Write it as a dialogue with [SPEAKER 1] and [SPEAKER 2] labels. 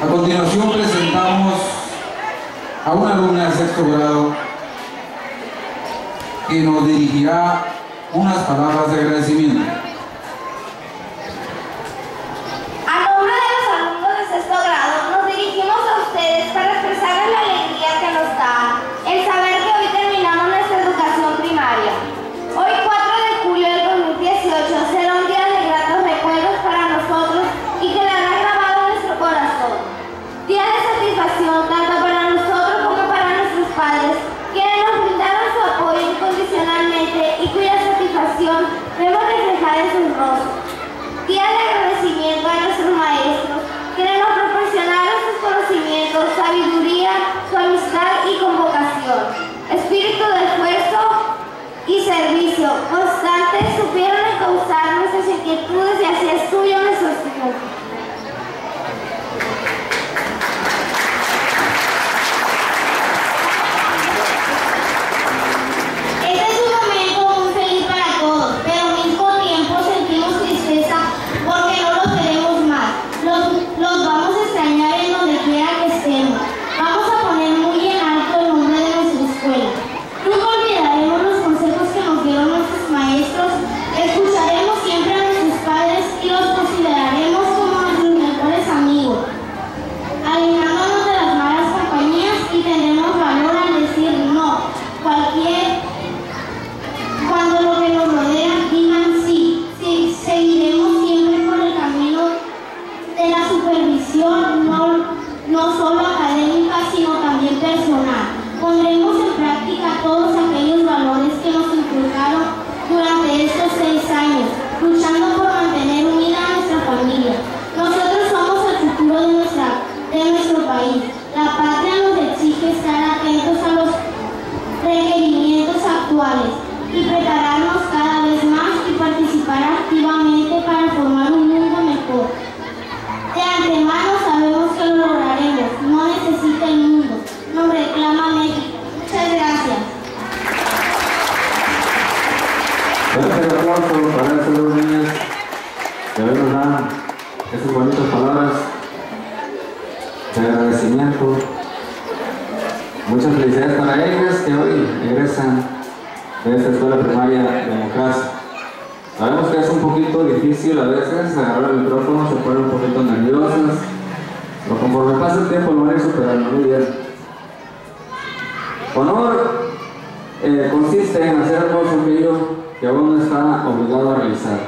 [SPEAKER 1] A continuación presentamos a una alumna de sexto grado que nos dirigirá unas palabras de agradecimiento.
[SPEAKER 2] No, no solo académica, sino también personal. Pondremos en práctica todos aquellos valores que nos inculcaron durante estos seis años, luchando por mantener unida a nuestra familia. Nosotros somos el futuro de, nuestra, de nuestro país. La patria nos exige estar atentos a los requerimientos actuales y prepararnos
[SPEAKER 3] Fuerte el aplauso para estas dos niñas que hoy nos dan estas bonitas palabras de agradecimiento. Muchas felicidades para ellas que hoy egresan de esta escuela primaria de Mocasa. Sabemos que es un poquito difícil a veces agarrar el micrófono, se ponen un poquito nerviosas, pero conforme pasa el tiempo lo van a ir superando muy bien. Honor eh, consiste en hacer todo aquello que uno está obligado a realizar.